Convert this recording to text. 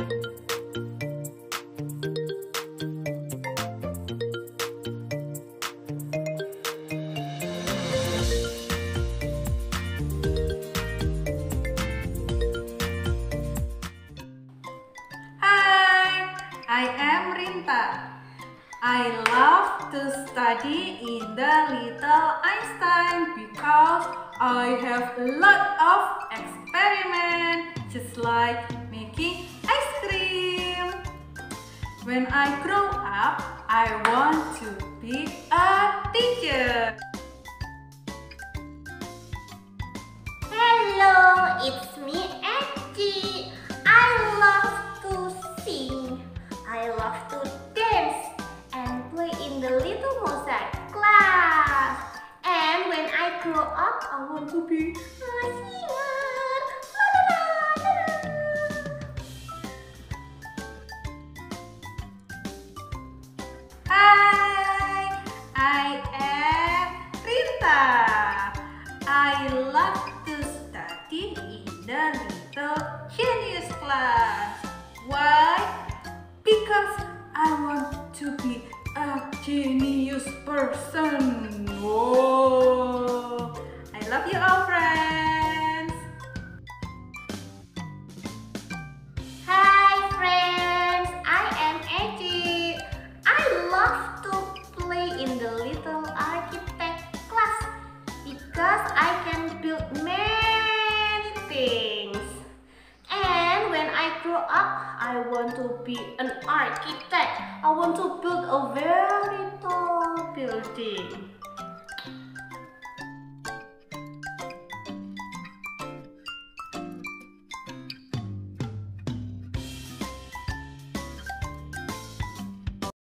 I am Rinta. I love to study in the Little Einstein because I have a lot of experiments, just like making when I grow up, I want to be a teacher. Hello, it's me Angie. I love to sing. I love to dance and play in the little mosaic class. And when I grow up, I want to be a singer. To be a genius person. Whoa! I love you all, friends. Hi friends, I am Angie. I love to play in the little architect class because I can build many things. And when I grow up, I want to be an architect. I want to build a very tall building.